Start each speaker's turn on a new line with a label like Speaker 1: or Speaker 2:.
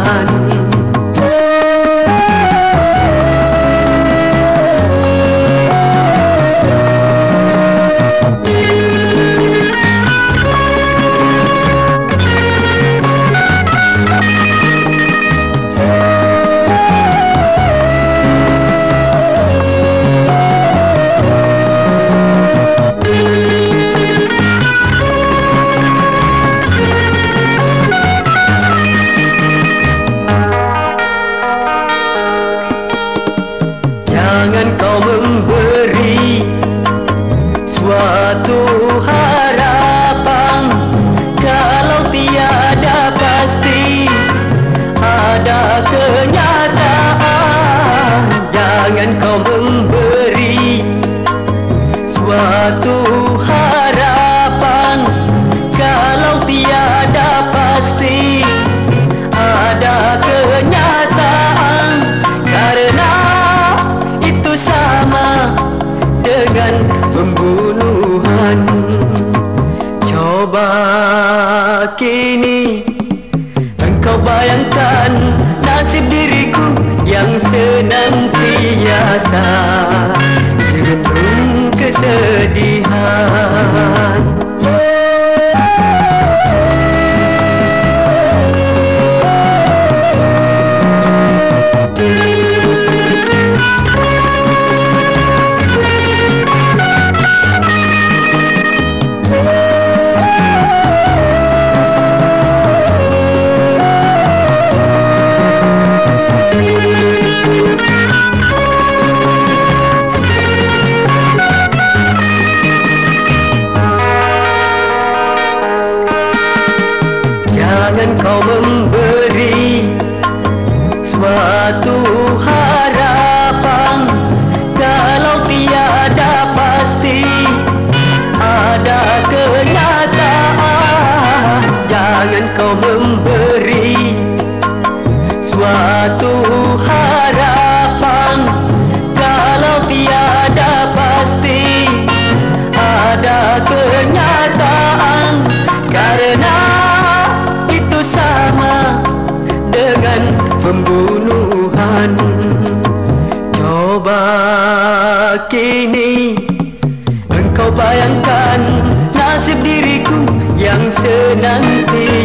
Speaker 1: நான் Jangan kau membuat kini engkau bayangkan nasib diriku yang senantiasa. Dirundung kesedihan harapan. Kalau tiada pasti ada kenyataan. Karena itu sama dengan pembunuhan. Coba kini engkau bayangkan nasib diriku yang senantiasa